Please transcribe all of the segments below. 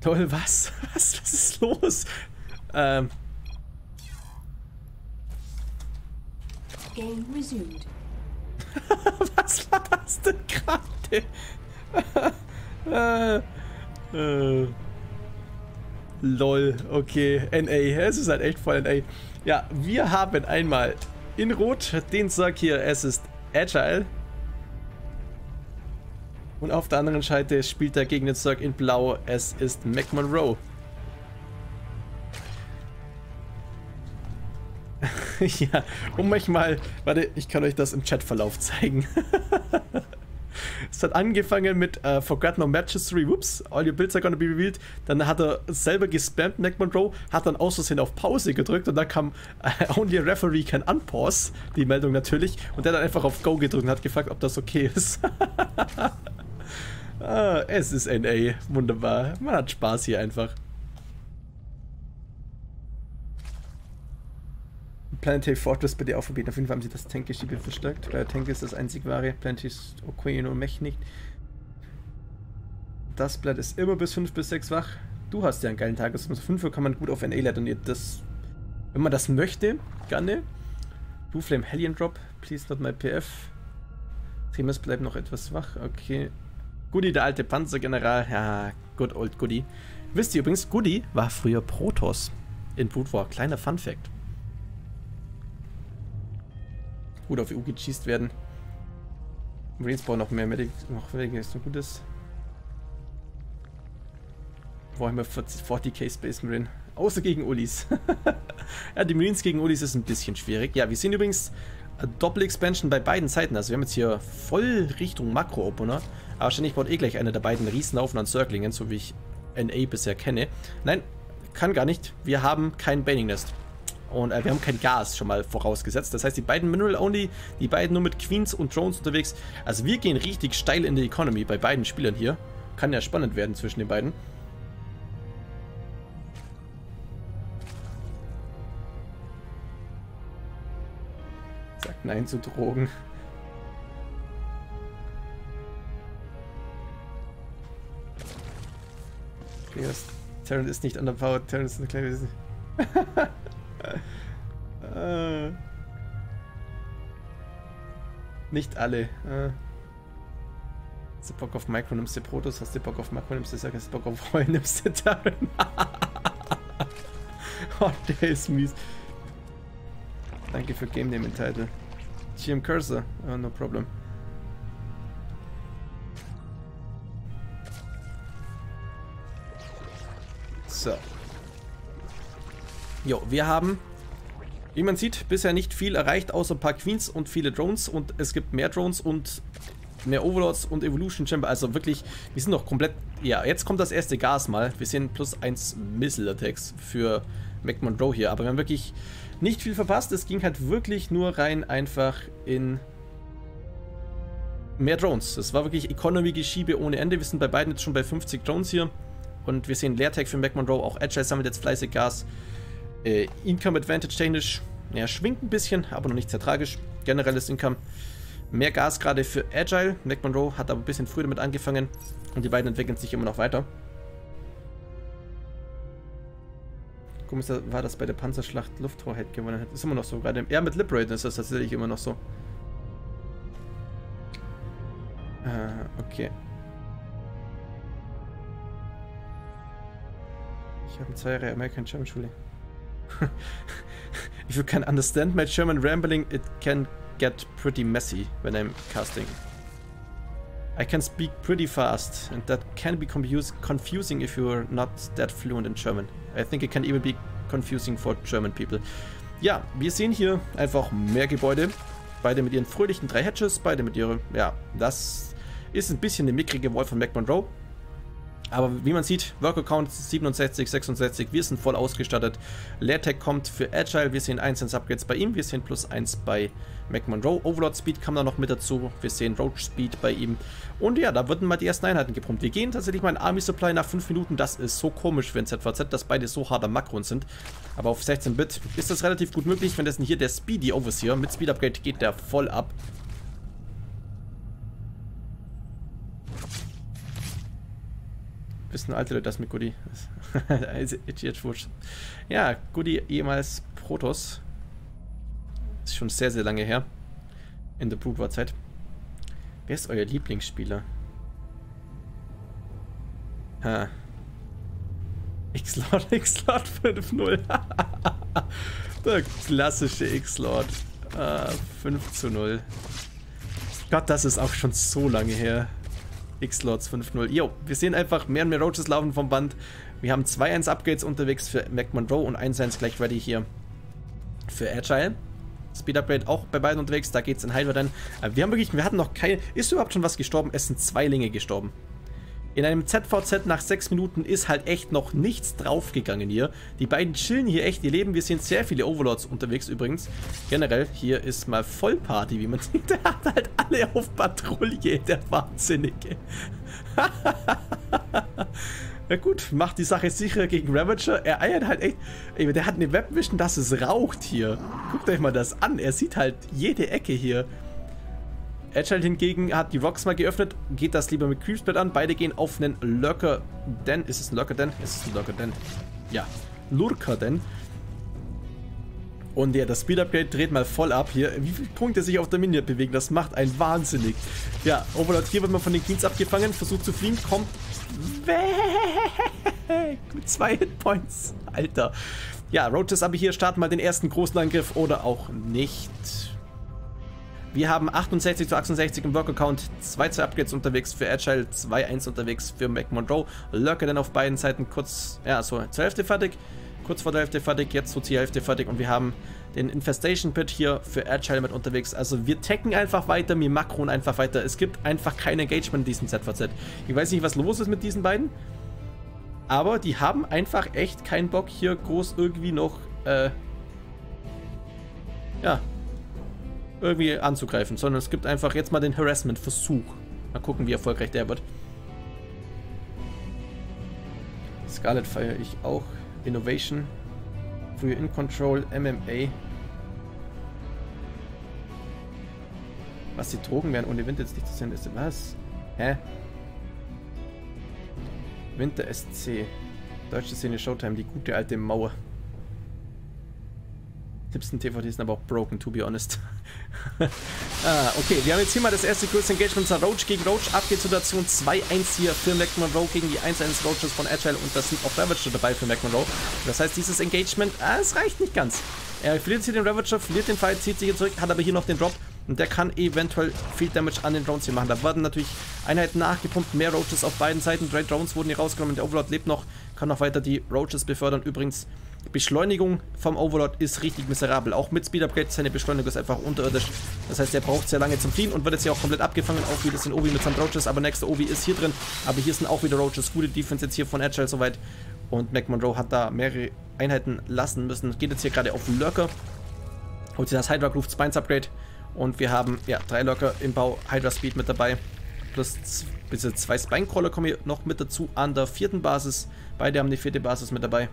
Toll, was? Was, was ist los? Ähm. Game resumed. was war das denn gerade? äh, äh. Lol, okay. NA, es ist halt echt voll NA. Ja, wir haben einmal in Rot den Sack hier, es ist Agile. Und auf der anderen Seite spielt er gegen den Zerg in Blau, es ist Mac Monroe. ja, um euch mal, warte, ich kann euch das im Chatverlauf zeigen. Es hat angefangen mit uh, Forgot No Matches 3, whoops, all your builds are gonna be revealed. Dann hat er selber gespammt, Mac Monroe, hat dann aus Versehen auf Pause gedrückt und dann kam uh, Only a Referee can unpause, die Meldung natürlich. Und der hat dann einfach auf Go gedrückt und hat gefragt, ob das okay ist. Ah, es ist NA, wunderbar. Man hat Spaß hier einfach. Planetary Fortress bei dir auch. Auf jeden Fall haben sie das Tankgeschiebe verstärkt. Weil Tank ist das einzig wahre. Planetary ist okay, nur Mech nicht. Das Blatt ist immer bis 5 bis 6 wach. Du hast ja einen geilen Tag. Also 5 Uhr kann man gut auf NA leiten. Und das, wenn man das möchte, gerne. Blue Flame Hellion Drop. Please not my PF. Themis bleibt noch etwas wach. Okay. Goody, der alte Panzergeneral. Ja, good old Goody. Wisst ihr übrigens, Goody war früher Protoss in Brood War. Kleiner Fun Fact. gut auf EU gecheased werden. Marines brauchen noch mehr Medic, noch weniger ist so gutes. Brauchen wir 40, 40k Space Marine. Außer gegen Ulis. ja, die Marines gegen Ulis ist ein bisschen schwierig. Ja, wir sehen übrigens Doppel-Expansion bei beiden Seiten. Also wir haben jetzt hier voll Richtung Makro-Opener. Aber wahrscheinlich baut eh gleich einer der beiden Riesenhaufen an Circlingen, so wie ich NA bisher kenne. Nein, kann gar nicht. Wir haben kein Baning Nest. Und äh, wir haben kein Gas schon mal vorausgesetzt. Das heißt, die beiden Mineral Only, die beiden nur mit Queens und Drones unterwegs. Also wir gehen richtig steil in die Economy bei beiden Spielern hier. Kann ja spannend werden zwischen den beiden. Nein zu Drogen. Okay, Terran ist nicht an der Power. Terran ist eine kleine... Äh. Nicht alle. Äh. Hast du Bock auf Micro, nimmst du Protos, hast du Bock auf Makro, nimmst du Sack, hast du Bock auf Roll, nimmst du Darren. oh, der ist mies. Danke für Game Name Title. GM Cursor, oh, no problem. So. Jo, wir haben wie man sieht, bisher nicht viel erreicht, außer ein paar Queens und viele Drones. Und es gibt mehr Drones und mehr Overlords und Evolution Chamber. Also wirklich, wir sind noch komplett... Ja, jetzt kommt das erste Gas mal. Wir sehen plus 1 Missile Attacks für Mac Monroe hier. Aber wir haben wirklich nicht viel verpasst. Es ging halt wirklich nur rein einfach in mehr Drones. Es war wirklich Economy-Geschiebe ohne Ende. Wir sind bei beiden jetzt schon bei 50 Drones hier. Und wir sehen Leertag für Mac Monroe. Auch Agile sammelt jetzt fleißig Gas. Äh, Income Advantage technisch, ja, schwingt ein bisschen, aber noch nicht sehr tragisch. Generelles Income. Mehr Gas gerade für Agile. Mac Monroe hat aber ein bisschen früher damit angefangen und die beiden entwickeln sich immer noch weiter. Mal, war das bei der Panzerschlacht Lufthoheit gewonnen hat. Ist immer noch so. Gerade ja, mit Liberator ist das tatsächlich immer noch so. Äh, okay. Ich habe zwei Jahre American German Schule. if you can understand my German rambling, it can get pretty messy when I'm casting. I can speak pretty fast, and that can be confusing if you're not that fluent in German. I think it can even be confusing for German people. Ja, wir sehen hier einfach mehr Gebäude. Beide mit ihren fröhlichen drei Hatches, beide mit ihren, ja, das ist ein bisschen eine mickrige Wall von Mac Monroe. Aber wie man sieht, Worker Count 67, 66, wir sind voll ausgestattet. Leertech kommt für Agile, wir sehen 1 ins Upgrades bei ihm, wir sehen plus 1 bei Mac Monroe. Overlord Speed kam da noch mit dazu, wir sehen Roach Speed bei ihm. Und ja, da wurden mal die ersten Einheiten gepumpt. Wir gehen tatsächlich mal in Army Supply nach 5 Minuten, das ist so komisch für ein ZVZ, dass beide so hart am Makron sind. Aber auf 16-Bit ist das relativ gut möglich, wenn das hier der Speedy Overseer mit Speed Upgrade geht der voll ab. Bisschen älter das mit Goody. Ja, Goody ehemals Protoss. Ist schon sehr, sehr lange her. In der Brood War Zeit. Wer ist euer Lieblingsspieler? Ha. X-Lord, X-Lord 5-0. der klassische X-Lord. Ah, 5 zu 0. Gott, das ist auch schon so lange her. X-Lords 5-0. Jo, wir sehen einfach mehr und mehr Roaches laufen vom Band. Wir haben 2-1 Upgrades unterwegs für Mac Monroe und 1-1 gleich ready hier für Agile. Speed Upgrade auch bei beiden unterwegs, da geht's in Heilwer dann. Wir haben wirklich, wir hatten noch keine. Ist überhaupt schon was gestorben? Es sind zwei Linge gestorben. In einem ZVZ nach 6 Minuten ist halt echt noch nichts draufgegangen hier. Die beiden chillen hier echt ihr Leben. Wir sehen sehr viele Overlords unterwegs übrigens. Generell, hier ist mal Vollparty, wie man sieht. Der hat halt alle auf Patrouille, der Wahnsinnige. Ja gut, macht die Sache sicher gegen Ravager. Er eiert halt echt. Ey, der hat eine Webvision, dass es raucht hier. Guckt euch mal das an. Er sieht halt jede Ecke hier. Agile hingegen hat die Rocks mal geöffnet, geht das lieber mit Creepsplat an. Beide gehen auf einen Lurker Den. Ist es ein Lurker Den? Ist es ein Lurker Den? Ja, Lurker Den. Und ja, das Speed Upgrade dreht mal voll ab hier. Wie viele Punkte sich auf der Minion bewegen, das macht einen wahnsinnig. Ja, Overlord hier wird man von den Queens abgefangen, versucht zu fliehen, kommt weg mit zwei Hitpoints. Alter. Ja, Roaches aber hier starten mal den ersten großen Angriff oder auch nicht. Wir haben 68 zu 68 im Work-Account, 2 2 Upgrades unterwegs für Agile, 2-1 unterwegs für Mac Monroe. Lurker dann auf beiden Seiten kurz, ja, so zur Hälfte fertig, kurz vor der Hälfte fertig, jetzt so zur Hälfte fertig und wir haben den Infestation Pit hier für Agile mit unterwegs. Also wir tacken einfach weiter, wir makron einfach weiter. Es gibt einfach kein Engagement in diesem ZVZ. Ich weiß nicht, was los ist mit diesen beiden, aber die haben einfach echt keinen Bock hier groß irgendwie noch, äh, ja, irgendwie anzugreifen, sondern es gibt einfach jetzt mal den Harassment-Versuch. Mal gucken, wie erfolgreich der wird. Scarlet feiere ich auch. Innovation. Für In Control, MMA. Was die Drogen werden ohne Wind jetzt nicht zu sehen ist. Was? Hä? Winter SC. Deutsche Szene Showtime, die gute alte Mauer. Tippsten TVD sind aber auch broken, to be honest. ah, okay, wir haben jetzt hier mal das erste größte Engagement. Roach gegen Roach. Abgeht-Situation 2-1 hier für Mac Monroe gegen die 1-1 Roaches von Agile und das sind auch Ravager dabei für Mac Monroe. Das heißt, dieses Engagement, ah, es reicht nicht ganz. Er verliert hier den Ravager, verliert den Fight, zieht sich hier zurück, hat aber hier noch den Drop und der kann eventuell viel Damage an den Drones hier machen. Da werden natürlich Einheiten nachgepumpt, mehr Roaches auf beiden Seiten. Drei Drones wurden hier rausgenommen, der Overlord lebt noch, kann noch weiter die Roaches befördern. Übrigens, Beschleunigung vom Overlord ist richtig miserabel. Auch mit Speed Upgrade, seine Beschleunigung ist einfach unterirdisch. Das heißt, er braucht sehr lange zum Fliehen und wird jetzt hier auch komplett abgefangen. Auch wieder sind Obi mit seinen Roaches, aber nächster Obi ist hier drin. Aber hier sind auch wieder Roaches. Gute Defense jetzt hier von Agile soweit. Und Mac Monroe hat da mehrere Einheiten lassen müssen. Geht jetzt hier gerade auf Lurker. Holt sich das Hydra Groove Spines Upgrade. Und wir haben ja drei Lurker im Bau Hydra Speed mit dabei. Plus zwei Spine-Crawler kommen hier noch mit dazu an der vierten Basis. Beide haben die vierte Basis mit dabei.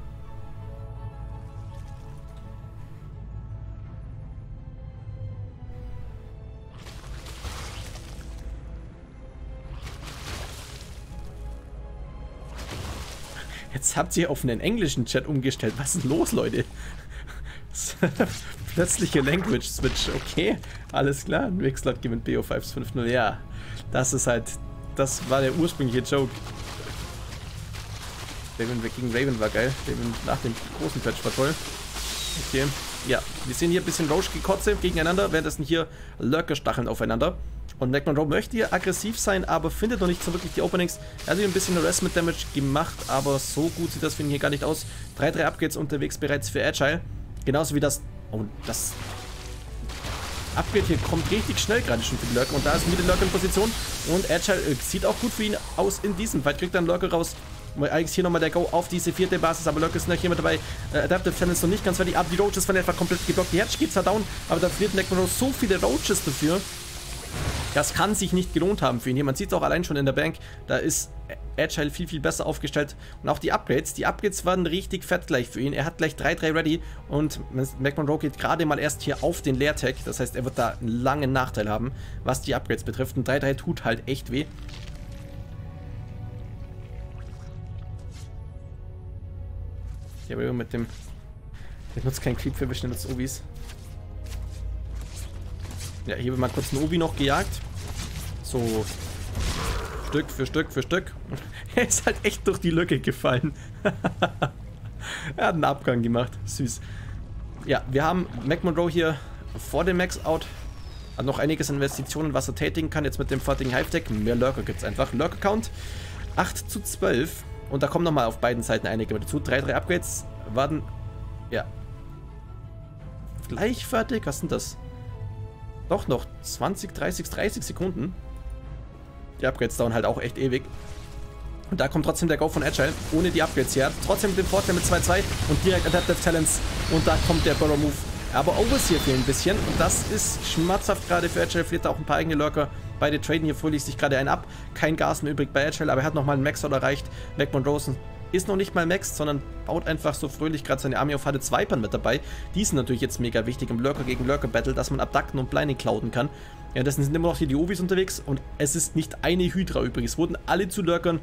Jetzt habt ihr auf einen englischen Chat umgestellt. Was ist denn los, Leute? Plötzliche Language Switch. Okay, alles klar. Wixlot gewinnt BO5 5-0. Ja, das ist halt... Das war der ursprüngliche Joke. Raven gegen Raven war geil. Raven nach dem großen Patch war toll. Okay. Ja, wir sehen hier ein bisschen Roche-Gekotze gegeneinander, währenddessen hier Lurker-Stacheln aufeinander. Und Necron Rowe möchte hier aggressiv sein, aber findet noch nicht so wirklich die Openings. Er hat hier ein bisschen Harassment Damage gemacht, aber so gut sieht das für ihn hier gar nicht aus. 3-3 Upgrades unterwegs bereits für Agile. Genauso wie das... Oh, das... Upgrade hier kommt richtig schnell gerade schon für die Lurker. Und da ist wieder Lurker in Position. Und Agile äh, sieht auch gut für ihn aus in diesem Fight. Kriegt dann Lurker raus. Eigentlich hier nochmal der Go auf diese vierte Basis, aber Lurker ist noch mit dabei. Äh, Adaptive Channel ist noch nicht ganz fertig, aber die Roaches werden einfach komplett geblockt. Die Hedge geht zwar down, aber da verliert Necron so viele Roaches dafür. Das kann sich nicht gelohnt haben für ihn hier. Man sieht es auch allein schon in der Bank. Da ist Agile viel, viel besser aufgestellt. Und auch die Upgrades. Die Upgrades waren richtig fett gleich für ihn. Er hat gleich 3-3 ready. Und McMonroe geht gerade mal erst hier auf den Leertag. Das heißt, er wird da einen langen Nachteil haben, was die Upgrades betrifft. Und 3-3 tut halt echt weh. Ja, aber mit dem... Der nutzt kein Creep für der nutzt Obis. Ja, hier wird mal kurz ein Obi noch gejagt. So. Stück für Stück für Stück. er ist halt echt durch die Lücke gefallen. er hat einen Abgang gemacht. Süß. Ja, wir haben Mac Monroe hier vor dem Max-Out. Hat noch einiges Investitionen, was er tätigen kann. Jetzt mit dem fertigen Hive-Deck. Mehr Lurker gibt es einfach. Lurker-Count 8 zu 12. Und da kommen nochmal auf beiden Seiten einige dazu. 3, 3 Upgrades werden, ja, gleich fertig. Was sind das? Doch noch 20, 30, 30 Sekunden. Die Upgrades dauern halt auch echt ewig. Und da kommt trotzdem der Go von Agile, ohne die Upgrades hier. Trotzdem mit dem Vorteil mit 2-2 und direkt Adaptive Talents. Und da kommt der Burrow Move. Aber Overseer fehlt ein bisschen. Und das ist schmerzhaft gerade für Agile. Verliert auch ein paar eigene Lurker. Beide traden hier fröhlich sich gerade einen ab. Kein Gas mehr übrig bei Agile, aber er hat nochmal einen Max erreicht. Mac Monrosen ist noch nicht mal Max, sondern baut einfach so fröhlich gerade seine Army auf, hatte Zwipern mit dabei. Die sind natürlich jetzt mega wichtig im Lurker gegen Lurker Battle, dass man abducten und Blinding clouden kann. Ja, das sind immer noch hier die Ovis unterwegs und es ist nicht eine Hydra übrig. Es wurden alle zu Lurkern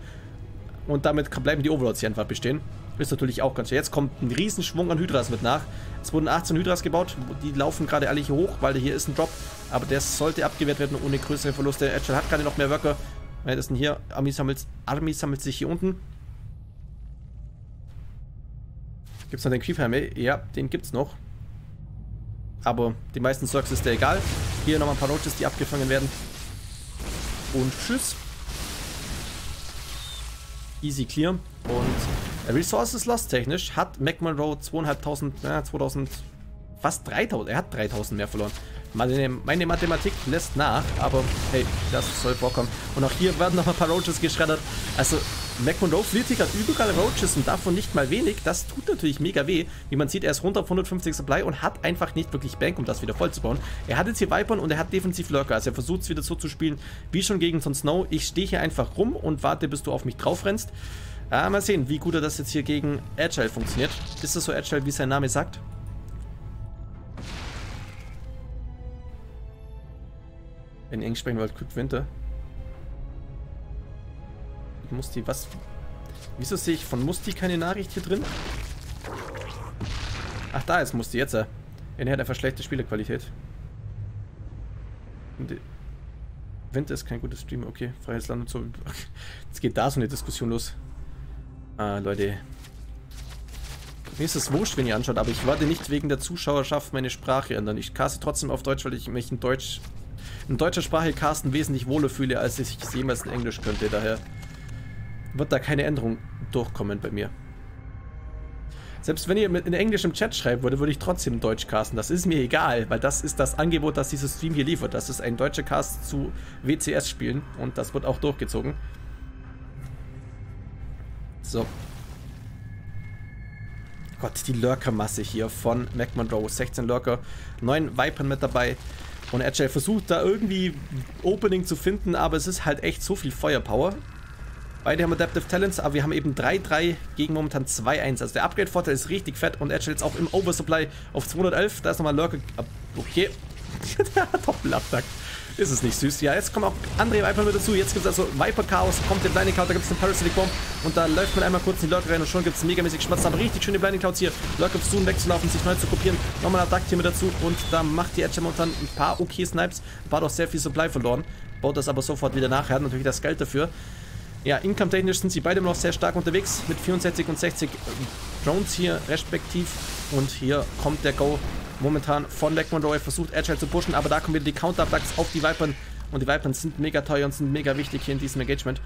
und damit bleiben die Overlords hier einfach bestehen. Ist natürlich auch ganz schön. Jetzt kommt ein Riesenschwung an Hydras mit nach. Es wurden 18 Hydras gebaut. Die laufen gerade alle hier hoch, weil hier ist ein Drop. Aber der sollte abgewehrt werden ohne größere Verluste. Agile hat gerade noch mehr Worker. Was ist denn hier? Army sammelt, Army sammelt sich hier unten. Gibt es noch den Creephammer? Ja, den gibt's noch. Aber die meisten Zeugs ist der egal. Hier nochmal ein paar Roaches, die abgefangen werden. Und tschüss. Easy clear. Und Resources Lost technisch hat Mac Monroe 2500, ja, 2000, fast 3000. Er hat 3000 mehr verloren. Meine, meine, Mathematik lässt nach, aber hey, das soll vorkommen. Und auch hier werden noch ein paar Roaches geschreddert. Also Mac Monroe verliert hier gerade überall Roaches und davon nicht mal wenig. Das tut natürlich mega weh. Wie man sieht, er ist runter auf 150 Supply und hat einfach nicht wirklich Bank, um das wieder voll zu bauen. Er hat jetzt hier Vipern und er hat defensiv Lurker. Also er versucht es wieder so zu spielen, wie schon gegen Son Snow. Ich stehe hier einfach rum und warte, bis du auf mich drauf rennst. Ah, mal sehen, wie gut er das jetzt hier gegen Agile funktioniert. Ist das so Agile, wie sein Name sagt? In Englisch sprechen wir halt Quick Winter. Musti, was? Wieso sehe ich von Musti keine Nachricht hier drin? Ach, da ist Musti, jetzt. Er hat einfach schlechte Spielequalität. Winter ist kein gutes Stream, okay. Freies Land und so. Jetzt geht da so eine Diskussion los. Ah, Leute. Mir ist es wurscht, wenn ihr anschaut, aber ich werde nicht wegen der Zuschauerschaft meine Sprache ändern. Ich caste trotzdem auf Deutsch, weil ich mich in Deutsch in deutscher Sprache casten wesentlich wohler fühle, als ich es jemals in Englisch könnte. Daher wird da keine Änderung durchkommen bei mir. Selbst wenn ihr in Englisch im Chat schreiben würde, würde ich trotzdem Deutsch casten. Das ist mir egal, weil das ist das Angebot, das dieses Stream hier liefert. Das ist ein deutscher Cast zu WCS-Spielen und das wird auch durchgezogen. So. Gott, die Lurker-Masse hier von Mac Monroe. 16 Lurker, 9 Vipern mit dabei. Und Agile versucht da irgendwie Opening zu finden, aber es ist halt echt so viel Feuerpower. Beide haben Adaptive Talents, aber wir haben eben 3-3 gegen momentan 2-1. Also der Upgrade-Vorteil ist richtig fett und Agile ist auch im Oversupply auf 211. Da ist nochmal Lurker. Okay. der hat Doppelattacke. Ist es nicht süß? Ja, jetzt kommen auch andere Viper mit dazu. Jetzt gibt es also Viper Chaos, kommt der Blinding Cloud, da gibt es einen Parasitic Bomb und da läuft man einmal kurz in die Lurker rein und schon gibt es megamäßig Schmerz. Aber richtig schöne Blinding Clouds hier. Lurker versuchen wegzulaufen, sich neu zu kopieren. Nochmal Attack hier mit dazu und da macht die Edge momentan ein paar okay Snipes. Paar doch sehr viel Supply verloren. Baut das aber sofort wieder nach. Er hat natürlich das Geld dafür. Ja, income-technisch sind sie beide noch sehr stark unterwegs mit 64 und 60 Drones hier respektiv. Und hier kommt der Go momentan von Monroe. Er versucht Agile zu pushen, aber da kommen wieder die Counter-Attacks auf die Vipern. Und die Vipern sind mega teuer und sind mega wichtig hier in diesem Engagement.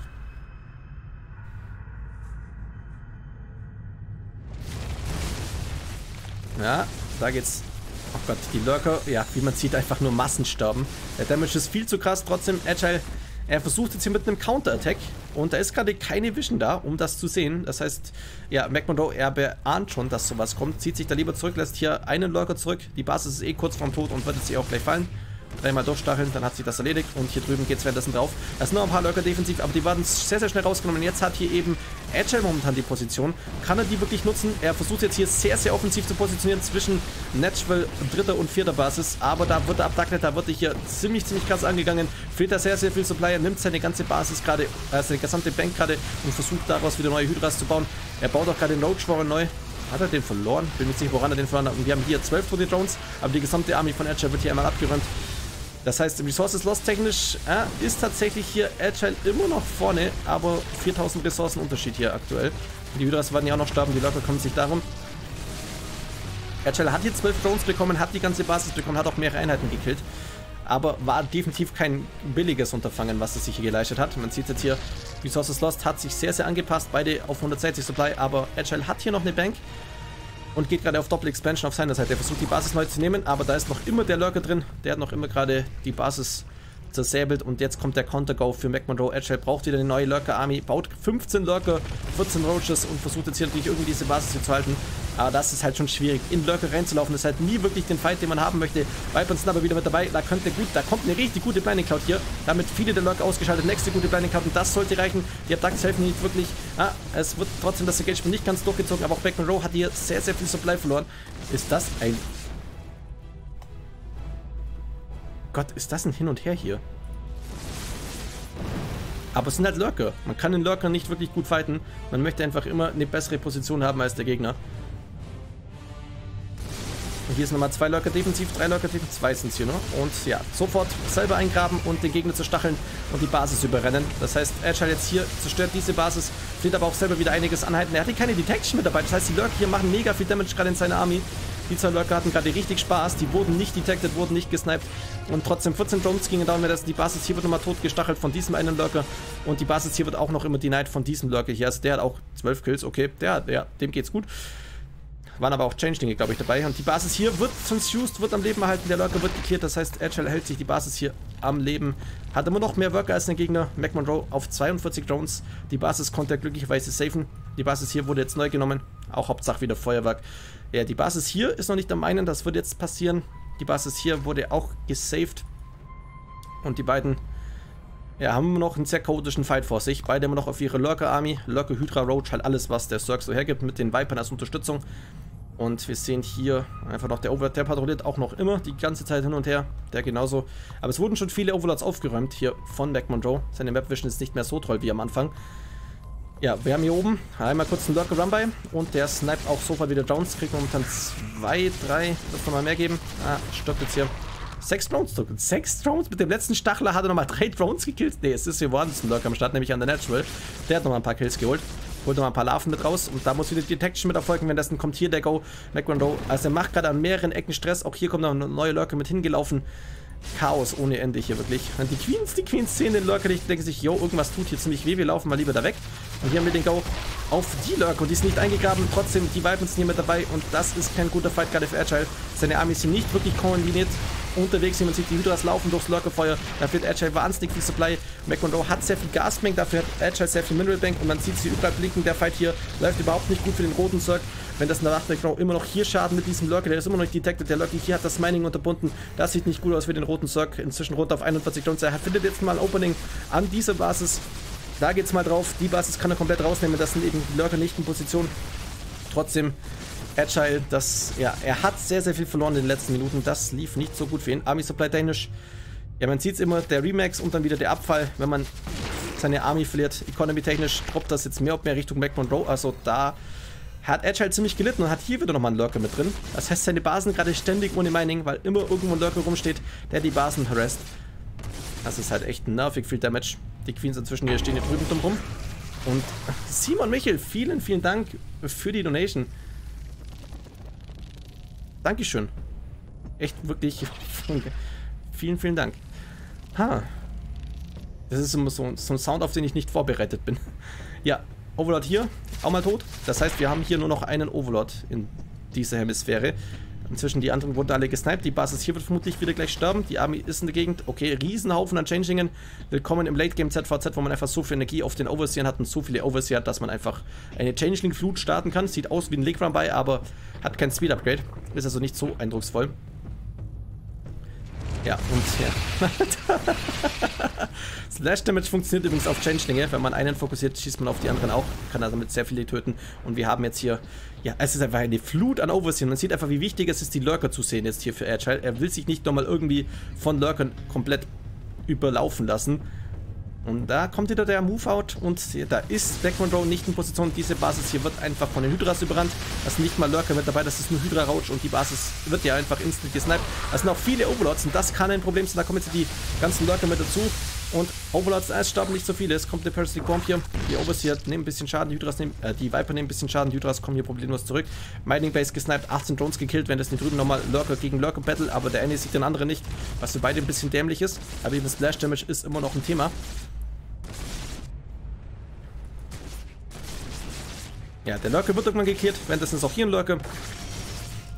Ja, da geht's. Oh Gott, die Lurker, ja, wie man sieht, einfach nur Massensterben. Der Damage ist viel zu krass, trotzdem Agile er versucht jetzt hier mit einem Counter-Attack und da ist gerade keine Vision da, um das zu sehen. Das heißt, ja, McMurdo, er beahnt schon, dass sowas kommt, zieht sich da lieber zurück, lässt hier einen Lurker zurück. Die Basis ist eh kurz vorm Tod und wird jetzt hier auch gleich fallen. Dreimal durchstacheln, dann hat sich das erledigt und hier drüben geht es währenddessen drauf. Da sind noch ein paar Lurker defensiv, aber die werden sehr, sehr schnell rausgenommen. Jetzt hat hier eben Agile momentan die Position. Kann er die wirklich nutzen? Er versucht jetzt hier sehr, sehr offensiv zu positionieren zwischen Nashville dritter und vierter Basis, aber da wird er abdacknet, da wird er hier ziemlich, ziemlich krass angegangen. Fehlt da sehr, sehr viel Supply, er nimmt seine ganze Basis gerade, äh, seine gesamte Bank gerade und versucht daraus wieder neue Hydras zu bauen. Er baut auch gerade den Roach Warren neu. Hat er den verloren? Bin nicht sicher, woran er den verloren hat. Und wir haben hier 12 Tote Drones, aber die gesamte Army von Agile wird hier einmal abgeräumt. Das heißt, Resources Lost technisch äh, ist tatsächlich hier Agile immer noch vorne, aber 4000 Ressourcen Unterschied hier aktuell. Die Hydras werden ja auch noch sterben, die Leute kommen sich darum. Agile hat hier 12 Drones bekommen, hat die ganze Basis bekommen, hat auch mehrere Einheiten gekillt. Aber war definitiv kein billiges Unterfangen, was es sich hier geleistet hat. Man sieht jetzt hier, Resources Lost hat sich sehr, sehr angepasst, beide auf 160 Supply, aber Agile hat hier noch eine Bank und geht gerade auf Doppel-Expansion auf seiner Seite. Er versucht die Basis neu zu nehmen, aber da ist noch immer der Lurker drin. Der hat noch immer gerade die Basis zersäbelt und jetzt kommt der Counter-Go für McMonroe. Agile braucht wieder eine neue Lurker-Army, baut 15 Lurker, 14 Roaches und versucht jetzt hier natürlich irgendwie diese Basis hier zu halten. Aber das ist halt schon schwierig. In Lurker reinzulaufen ist halt nie wirklich den Fight, den man haben möchte. Vipers sind aber wieder mit dabei. Da könnte gut, da kommt eine richtig gute Blinding Cloud hier. Damit viele der Lurker ausgeschaltet. Nächste gute Blinding Cloud und das sollte reichen. Die Abducts helfen nicht wirklich. Ah, es wird trotzdem das Engagement nicht ganz durchgezogen, aber auch Backman Row hat hier sehr, sehr viel Supply verloren. Ist das ein... Gott, ist das ein Hin und Her hier? Aber es sind halt Lurker. Man kann den Lurker nicht wirklich gut fighten. Man möchte einfach immer eine bessere Position haben als der Gegner. Hier ist nochmal zwei Lurker defensiv, drei Lurker defensiv, zwei sind hier nur. Und ja, sofort selber eingraben und den Gegner zerstacheln und die Basis überrennen. Das heißt, Agile jetzt hier zerstört diese Basis, wird aber auch selber wieder einiges anhalten. Er hatte keine Detection mit dabei, das heißt, die Lurker hier machen mega viel Damage gerade in seiner Army. Die zwei Lurker hatten gerade richtig Spaß, die wurden nicht detected, wurden nicht gesniped und trotzdem 14 Drones gingen down, das die Basis hier wird nochmal tot gestachelt von diesem einen Lurker und die Basis hier wird auch noch immer denied von diesem Lurker hier. Also der hat auch 12 Kills, okay, der, der, dem geht's gut. Waren aber auch Changelinge, glaube ich, dabei. Und die Basis hier wird confused, wird am Leben erhalten. Der Lurker wird geklärt. Das heißt, Agile hält sich die Basis hier am Leben. Hat immer noch mehr Worker als ein Gegner. Mac Monroe auf 42 Drones. Die Basis konnte er glücklicherweise safen. Die Basis hier wurde jetzt neu genommen. Auch Hauptsache wieder Feuerwerk. Ja, die Basis hier ist noch nicht am einen. Das wird jetzt passieren. Die Basis hier wurde auch gesaved. Und die beiden ja, haben immer noch einen sehr chaotischen Fight vor sich. Beide immer noch auf ihre Lurker-Army. Lurker, Hydra, Roach, halt alles, was der Zerg so hergibt, mit den Vipern als Unterstützung. Und wir sehen hier einfach noch der Overlord, der patrouilliert auch noch immer die ganze Zeit hin und her. Der genauso. Aber es wurden schon viele Overlords aufgeräumt hier von Mac Monroe. Seine Map Vision ist nicht mehr so toll wie am Anfang. Ja, wir haben hier oben einmal kurz einen Lurker Run bei und der sniped auch sofort wieder Drones. Kriegt momentan zwei, drei, das noch mal mehr geben. Ah, stoppt jetzt hier. Sechs Drones drücken. Sechs Drones? Mit dem letzten Stachler hat er nochmal drei Drones gekillt. Ne, es ist hier woanders ein Lurker am Start, nämlich an der Natural. Der hat nochmal ein paar Kills geholt. Holt nochmal ein paar Larven mit raus und da muss wieder die Detection mit erfolgen. Währenddessen kommt hier der Go, McRondo. Also er macht gerade an mehreren Ecken Stress. Auch hier kommt noch eine neue Lurker mit hingelaufen. Chaos ohne Ende hier wirklich. Und die Queens, die Queens sehen den Lurker nicht, denken sich, yo, irgendwas tut hier ziemlich weh, wir laufen mal lieber da weg. Und hier haben wir den Go auf die Lurker und die ist nicht eingegraben. Trotzdem, die Vipers sind hier mit dabei und das ist kein guter Fight gerade für Agile. Seine ist hier nicht wirklich koordiniert unterwegs, wie man sieht, die Hydras laufen durchs Lurkerfeuer. Da fehlt Agile wahnsinnig viel Supply. McMonroe hat sehr viel Gasbank, dafür hat Agile sehr viel Mineral Bank und man sieht sie überall blinken. Der Fight hier läuft überhaupt nicht gut für den roten Zerg. Wenn das nach McMonroe immer noch hier Schaden mit diesem Lurker, der ist immer noch nicht detected. Der Lurker hier hat das Mining unterbunden. Das sieht nicht gut aus für den roten Zerg. Inzwischen runter auf 41 Jones. Er findet jetzt mal ein Opening an dieser Basis. Da geht's mal drauf. Die Basis kann er komplett rausnehmen. Das sind eben die Lurker nicht in Position. Trotzdem Agile, das, ja, er hat sehr, sehr viel verloren in den letzten Minuten. Das lief nicht so gut für ihn. Army Supply technisch, ja, man sieht es immer, der Remax und dann wieder der Abfall, wenn man seine Army verliert. Economy technisch droppt das jetzt mehr und mehr Richtung Mac Monroe. Also da hat Agile ziemlich gelitten und hat hier wieder nochmal einen Lurker mit drin. Das heißt, seine Basen gerade ständig ohne Mining, weil immer irgendwo ein Lurker rumsteht, der die Basen harasst. Das ist halt echt nervig viel Damage. Die Queens inzwischen hier stehen hier drüben drum rum. Und Simon Michel, vielen, vielen Dank für die Donation. Dankeschön. Echt wirklich. vielen, vielen Dank. Ha. Das ist immer so, so ein Sound, auf den ich nicht vorbereitet bin. Ja, Overlord hier, auch mal tot. Das heißt, wir haben hier nur noch einen Overlord in dieser Hemisphäre. Inzwischen die anderen wurden alle gesniped. Die Basis hier wird vermutlich wieder gleich sterben. Die Army ist in der Gegend. Okay, Riesenhaufen an Changelingen. Willkommen im Late Game ZVZ, wo man einfach so viel Energie auf den Overseer hat und so viele Overseer hat, dass man einfach eine Changeling-Flut starten kann. Sieht aus wie ein Lake Run bei, aber hat kein Speed-Upgrade. Ist also nicht so eindrucksvoll. Ja, und ja. Slash Damage funktioniert übrigens auf Changelinge. Wenn man einen fokussiert, schießt man auf die anderen auch. Kann also mit sehr viele töten. Und wir haben jetzt hier, ja, es ist einfach eine Flut an Overseer. Man sieht einfach, wie wichtig es ist, die Lurker zu sehen jetzt hier für Agile. Er will sich nicht nochmal irgendwie von Lurkern komplett überlaufen lassen. Und da kommt wieder der Move-Out und da ist Black Monroe nicht in Position. Diese Basis hier wird einfach von den Hydras überrannt. Da sind nicht mal Lurker mit dabei, das ist nur Hydra-Rausch und die Basis wird ja einfach instant gesniped. Da sind auch viele Overlords und das kann ein Problem sein. Da kommen jetzt die ganzen Lurker mit dazu. Und Overlords, es sterben nicht so viele. Es kommt der Parasitic Bomb hier. Die Overseer nehmen ein bisschen Schaden, die Hydras nehmen, äh, die Viper nehmen ein bisschen Schaden, die Hydras kommen hier problemlos zurück. Mining Base gesniped, 18 Drones gekillt, wenn das nicht drüben nochmal Lurker gegen Lurker Battle, aber der eine sieht den anderen nicht, was für beide ein bisschen dämlich ist. Aber eben Splash Damage ist immer noch ein Thema. Ja, der Lurker wird irgendwann geklärt. Währenddessen ist auch hier ein Lurker.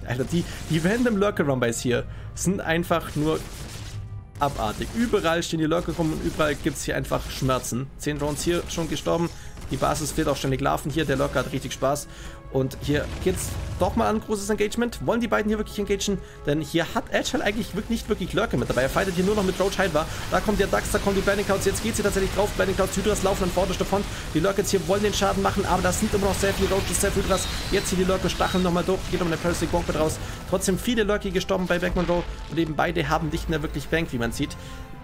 Alter, die, die random Lurker-Rumbys hier sind einfach nur abartig. Überall stehen die Lurker rum und überall gibt es hier einfach Schmerzen. 10 Rounds hier schon gestorben. Die Basis fehlt auch ständig Larven hier. Der Lurker hat richtig Spaß. Und hier geht's doch mal ein großes Engagement. Wollen die beiden hier wirklich engagen? Denn hier hat Agile eigentlich wirklich nicht wirklich Lurker mit dabei. Er fightet hier nur noch mit Roach Hydra. Da kommt der Dax, da kommen die Blinding Clouds. Jetzt geht sie tatsächlich drauf. Blinding Clouds, Hydras laufen an vorderster Front. Die Lurkers hier wollen den Schaden machen, aber das sind immer noch sehr viele Roaches, sehr viele Hydras. Jetzt hier die Lurker stacheln nochmal durch. Geht um eine Parasitic Bomb mit raus. Trotzdem viele Lurker gestorben bei Backman Row. Und eben beide haben nicht mehr wirklich Bank, wie man sieht.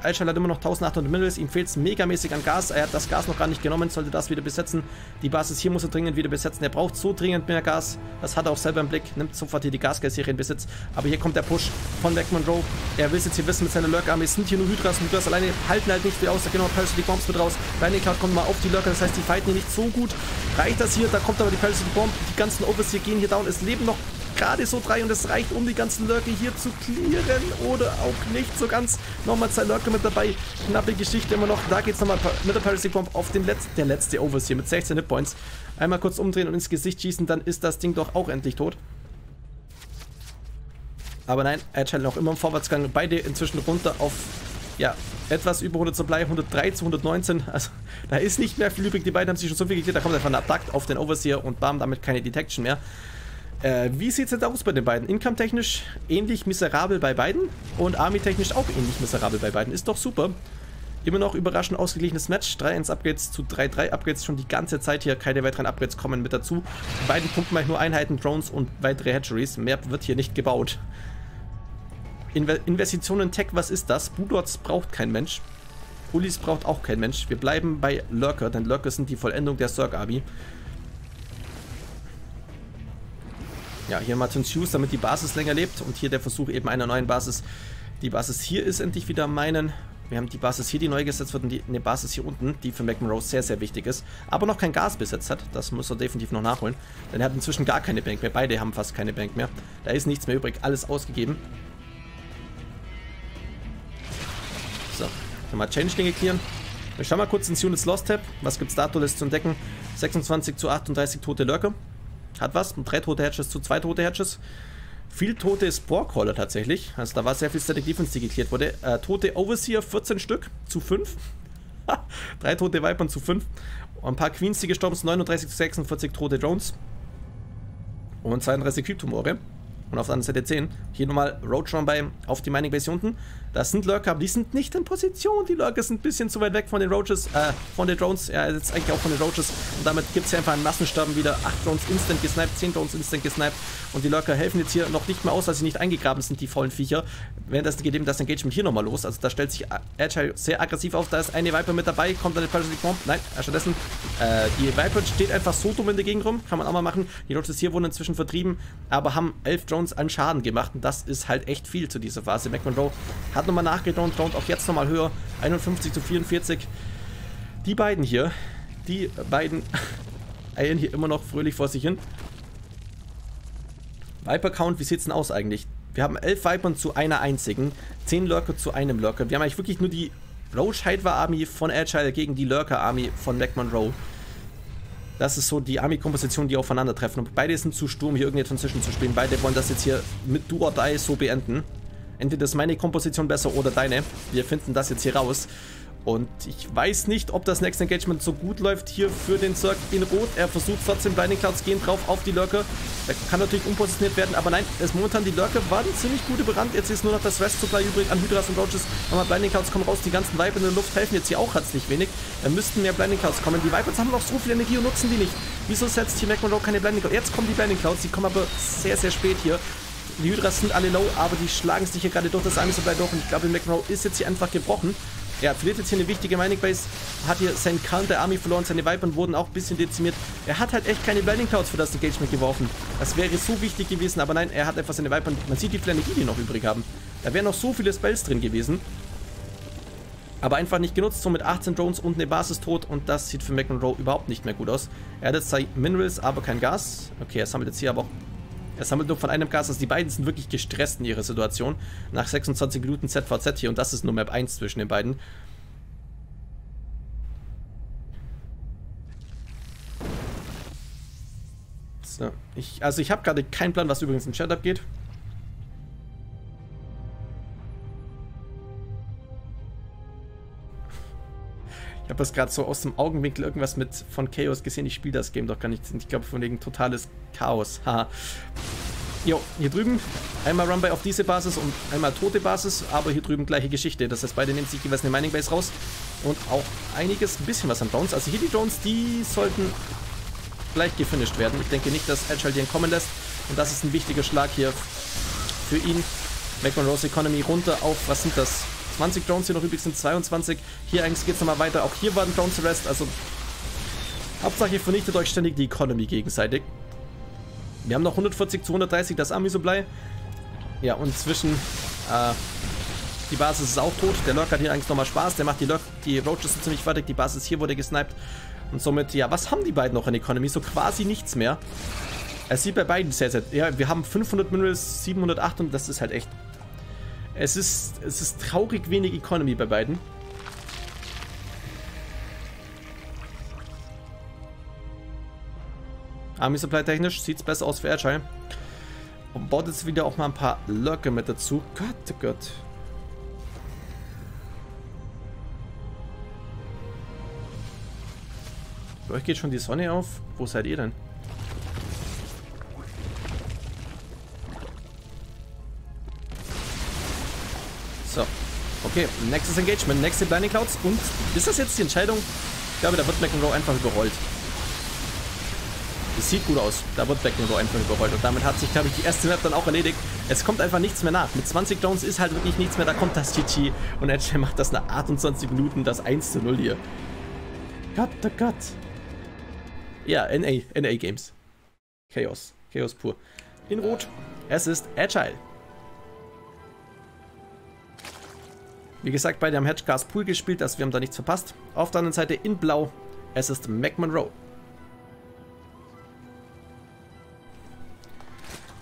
Alshal hat immer noch 1800 Minerals, ihm fehlt es megamäßig an Gas. Er hat das Gas noch gar nicht genommen, sollte das wieder besetzen. Die Basis hier muss er dringend wieder besetzen. Er braucht so dringend mehr Gas. Das hat er auch selber im Blick. Nimmt sofort hier die Gasgeist-Serie in Besitz. Aber hier kommt der Push von Mac Monroe. Er will es jetzt hier wissen mit seiner Lurk-Armee. Sind hier nur Hydras und Hydras alleine halten halt nicht viel aus. Da genau Parasite Bombs mit raus. Cloud kommt mal auf die Lurker. Das heißt, die fighten hier nicht so gut. Reicht das hier? Da kommt aber die Parasite Bomb. Die ganzen Overs hier gehen hier down. Es leben noch gerade so drei und es reicht, um die ganzen Lurke hier zu clearen oder auch nicht so ganz. Nochmal zwei Lurke mit dabei. Knappe Geschichte immer noch. Da geht es nochmal mit der Parasite Bomb auf den letzten, der letzte Overs hier mit 16 Hitpoints. Einmal kurz umdrehen und ins Gesicht schießen, dann ist das Ding doch auch endlich tot. Aber nein, Agile noch immer im Vorwärtsgang. Beide inzwischen runter auf, ja, etwas über 100 Supply, 103 zu 119. Also, da ist nicht mehr viel übrig. Die beiden haben sich schon so viel geklärt. Da kommt einfach ein Attack auf den Overseer und bam, damit keine Detection mehr. Äh, wie sieht es jetzt aus bei den beiden? Income-technisch ähnlich miserabel bei beiden und Army-technisch auch ähnlich miserabel bei beiden. Ist doch super. Immer noch überraschend ausgeglichenes Match. 3-1 Upgrades zu 3-3 Upgrades schon die ganze Zeit hier. Keine weiteren Upgrades kommen mit dazu. Die beiden Punkten mal nur Einheiten, Drones und weitere Hatcheries. Mehr wird hier nicht gebaut. Inve Investitionen Tech, was ist das? Bulldogs braucht kein Mensch. Ulis braucht auch kein Mensch. Wir bleiben bei Lurker, denn Lurker sind die Vollendung der Zerg-Army. Ja, hier Martin Hughes, damit die Basis länger lebt und hier der Versuch eben einer neuen Basis. Die Basis hier ist endlich wieder meinen. Wir haben die Basis hier, die neu gesetzt wird und die, eine Basis hier unten, die für McMurrow sehr, sehr wichtig ist. Aber noch kein Gas besetzt hat. Das muss er definitiv noch nachholen. Denn er hat inzwischen gar keine Bank mehr. Beide haben fast keine Bank mehr. Da ist nichts mehr übrig. Alles ausgegeben. So, nochmal Changelinge clearen. Wir schauen mal kurz ins Units Lost Tab. Was gibt es da Tolles zu entdecken? 26 zu 38 tote Lurker. Hat was. Und drei tote Hatches zu zwei tote Hatches. Viel tote Sporecaller tatsächlich. Also da war sehr viel Static Defense, die geklärt wurde. Äh, tote Overseer 14 Stück zu 5. Drei tote Vipern zu 5. Und ein paar Queens, die gestorben sind. 39 zu 46 tote Drones. Und 32 Creep-Tumore. Und auf der anderen Seite 10. Hier nochmal Roadrun bei auf die Mining Base unten. Das sind Lurker, aber die sind nicht in Position. Die Lurker sind ein bisschen zu weit weg von den Roaches, äh, von den Drones. Ja, jetzt eigentlich auch von den Roaches. Und damit gibt es hier einfach ein Massensterben wieder. 8 Drones instant gesniped, 10 Drones instant gesniped. Und die Lurker helfen jetzt hier noch nicht mehr aus, weil sie nicht eingegraben sind, die vollen Viecher. Währenddessen geht eben das Engagement hier nochmal los. Also da stellt sich Agile sehr aggressiv auf. Da ist eine Viper mit dabei, kommt dann eine Parasitic Bomb. Nein, stattdessen, äh, die Viper steht einfach so dumm in der Gegend rum. Kann man auch mal machen. Die Roaches hier wurden inzwischen vertrieben, aber haben 11 Drones an Schaden gemacht. Und das ist halt echt viel zu dieser Phase. McMonroe hat nochmal nachgedront, dront auch jetzt nochmal höher. 51 zu 44. Die beiden hier, die beiden eilen hier immer noch fröhlich vor sich hin. Viper Count, wie sieht es denn aus eigentlich? Wir haben 11 Vipern zu einer einzigen, 10 Lurker zu einem Lurker. Wir haben eigentlich wirklich nur die Roach Hydra Army von Agile gegen die Lurker Army von Mac Monroe. Das ist so die Army-Komposition, die aufeinandertreffen. Und beide sind zu Sturm, hier irgendetwas dazwischen zu spielen. Beide wollen das jetzt hier mit Do or Die so beenden. Entweder ist meine Komposition besser oder deine. Wir finden das jetzt hier raus. Und ich weiß nicht, ob das Next Engagement so gut läuft hier für den Zerg in Rot. Er versucht trotzdem Blinding Clouds gehen drauf auf die Lurker. Er kann natürlich umpositioniert werden, aber nein, es momentan die Lurker waren ziemlich gut überrannt. Jetzt ist nur noch das Rest Supply übrig an Hydras und Roaches. Aber Blinding Clouds kommen raus, die ganzen Viper in der Luft helfen jetzt hier auch herzlich wenig. Da müssten mehr Blinding Clouds kommen. Die Vipers haben noch so viel Energie und nutzen die nicht. Wieso setzt hier McMonroe keine Blinding Clouds? Jetzt kommen die Blinding Clouds, die kommen aber sehr, sehr spät hier. Die Hydras sind alle low, aber die schlagen sich hier gerade durch das Army Supply durch und ich glaube, McMonroe ist jetzt hier einfach gebrochen. Er verliert jetzt hier eine wichtige Mining Base, hat hier seinen Kern der Army verloren, seine Vipern wurden auch ein bisschen dezimiert. Er hat halt echt keine Blinding Clouds für das Engagement geworfen. Das wäre so wichtig gewesen, aber nein, er hat einfach seine Vipern, man sieht die viel Energie, die noch übrig haben. Da wären noch so viele Spells drin gewesen. Aber einfach nicht genutzt, so mit 18 Drones und eine Basis tot und das sieht für McMonroe überhaupt nicht mehr gut aus. Er hat jetzt zwei Minerals, aber kein Gas. Okay, er sammelt jetzt hier aber auch er sammelt nur von einem Gas, also die beiden sind wirklich gestresst in ihrer Situation. Nach 26 Minuten ZVZ hier und das ist nur Map 1 zwischen den beiden. So, ich, also ich habe gerade keinen Plan, was übrigens im Chat abgeht. Ich habe das gerade so aus dem Augenwinkel irgendwas mit von Chaos gesehen. Ich spiele das Game doch gar nicht. Ich glaube von wegen totales Chaos. Haha. Jo, hier drüben einmal Runby auf diese Basis und einmal tote Basis, aber hier drüben gleiche Geschichte. Das heißt, beide nehmen sich jeweils eine Mining Base raus und auch einiges, ein bisschen was an Drones. Also hier die Drones, die sollten gleich gefinisht werden. Ich denke nicht, dass Agile den kommen lässt und das ist ein wichtiger Schlag hier für ihn. McMahon Rose Economy runter auf, was sind das? 20 Drones hier noch übrig sind 22. Hier eigentlich geht es nochmal weiter. Auch hier waren Drones Rest. Also Hauptsache ihr vernichtet euch ständig die Economy gegenseitig. Wir haben noch 140 zu 130 das Army Supply. Ja, und zwischen äh, die Basis ist auch tot. Der Lurk hat hier eigentlich nochmal Spaß. Der macht die Lurk, die Roaches sind ziemlich fertig. Die Basis hier wurde gesniped. Und somit, ja, was haben die beiden noch in Economy? So quasi nichts mehr. Es sieht bei beiden sehr, sehr... Ja, wir haben 500 Minerals, 708 und das ist halt echt es ist, es ist traurig wenig Economy bei beiden. Army Supply technisch sieht es besser aus für Agile. Und baut jetzt wieder auch mal ein paar Lurker mit dazu. Gott, oh Gott. Bei euch geht schon die Sonne auf. Wo seid ihr denn? Okay, nächstes Engagement, nächste Blinding Clouds. Und ist das jetzt die Entscheidung? Ich glaube, da wird McEnroe einfach überrollt. Das sieht gut aus. Da wird McEnroe einfach überrollt. Und damit hat sich, glaube ich, die erste Map dann auch erledigt. Es kommt einfach nichts mehr nach. Mit 20 Downs ist halt wirklich nichts mehr. Da kommt das GG. Und Edge macht das nach 28 Minuten das 1 zu 0 hier. Gott, oh Gott. Ja, NA, NA Games. Chaos. Chaos pur. In Rot. Es ist Agile. Wie gesagt, beide haben Hedgecast Pool gespielt, also wir haben da nichts verpasst. Auf der anderen Seite in Blau, es ist Mac Monroe.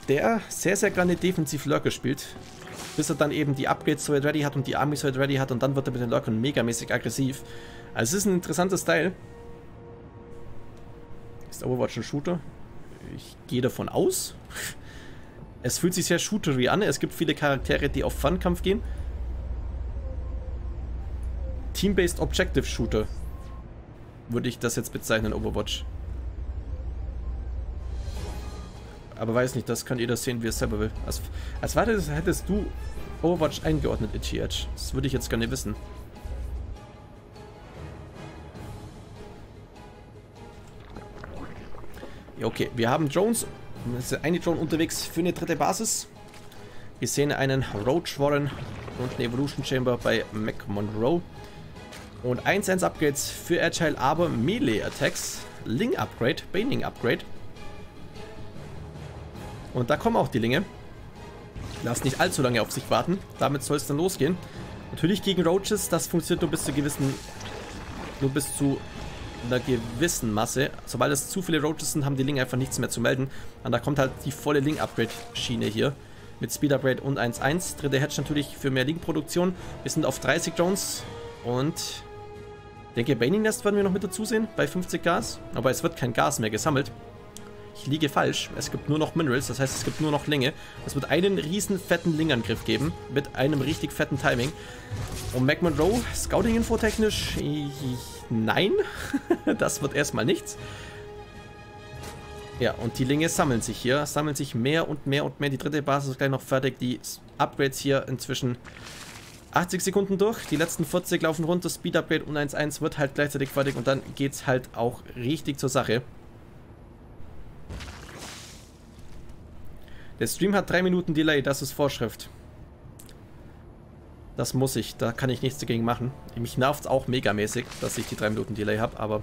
Der sehr, sehr gerne defensiv Lurker spielt, bis er dann eben die Upgrades so ready hat und die Army so ready hat und dann wird er mit den Lurkern megamäßig aggressiv. Also es ist ein interessanter Style. Ist Overwatch ein Shooter? Ich gehe davon aus. Es fühlt sich sehr shootery an. Es gibt viele Charaktere, die auf Fun-Kampf gehen. Team-Based Objective Shooter. Würde ich das jetzt bezeichnen, Overwatch. Aber weiß nicht, das könnt ihr das sehen, wie es selber will. Als, als weiteres hättest du Overwatch eingeordnet, Itchy Edge. Das würde ich jetzt gerne wissen. Ja, okay. Wir haben Drones. Eine Drone unterwegs für eine dritte Basis. Wir sehen einen Roach Warren und eine Evolution Chamber bei Mac Monroe. Und 1-1 Upgrades für Agile, aber Melee Attacks. Ling Upgrade, Baning Upgrade. Und da kommen auch die Linge. Lass nicht allzu lange auf sich warten. Damit soll es dann losgehen. Natürlich gegen Roaches, das funktioniert nur bis zu gewissen. Nur bis zu einer gewissen Masse. Sobald es zu viele Roaches sind, haben die Linge einfach nichts mehr zu melden. Und da kommt halt die volle Ling-Upgrade-Schiene hier. Mit Speed Upgrade und 1-1. Dritte Hedge natürlich für mehr Link-Produktion. Wir sind auf 30 Drones. Und ich denke, Baning Nest werden wir noch mit dazu sehen, bei 50 Gas. Aber es wird kein Gas mehr gesammelt. Ich liege falsch. Es gibt nur noch Minerals, das heißt, es gibt nur noch Länge. Es wird einen riesen fetten Lingangriff geben, mit einem richtig fetten Timing. Und Mac Monroe, Scouting-Info technisch, nein. das wird erstmal nichts. Ja, und die Linge sammeln sich hier, sammeln sich mehr und mehr und mehr. Die dritte Basis ist gleich noch fertig. Die Upgrades hier inzwischen 80 Sekunden durch, die letzten 40 laufen runter, Speed Upgrade und 1.1 wird halt gleichzeitig fertig und dann geht's halt auch richtig zur Sache. Der Stream hat 3 Minuten Delay, das ist Vorschrift. Das muss ich, da kann ich nichts dagegen machen. Mich nervt es auch megamäßig, dass ich die 3 Minuten Delay habe, aber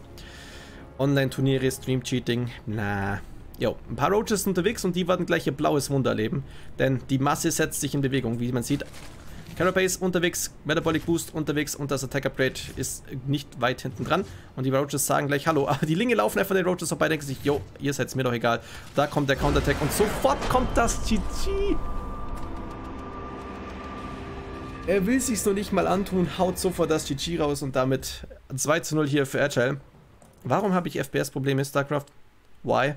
Online-Turniere, Stream-Cheating, na. Jo, ein paar Roaches unterwegs und die werden gleich ihr blaues Wunder erleben, denn die Masse setzt sich in Bewegung, wie man sieht. Carapace unterwegs, Metabolic Boost unterwegs und das Attack Upgrade ist nicht weit hinten dran. Und die Roaches sagen gleich Hallo, aber die Linge laufen einfach den Roaches vorbei, denken sich, jo, ihr seid mir doch egal. Da kommt der Counterattack und sofort kommt das GG. Er will sich's noch nicht mal antun, haut sofort das GG raus und damit 2 zu 0 hier für Agile. Warum habe ich FPS-Probleme in StarCraft? Why?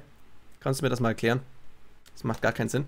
Kannst du mir das mal erklären? Das macht gar keinen Sinn.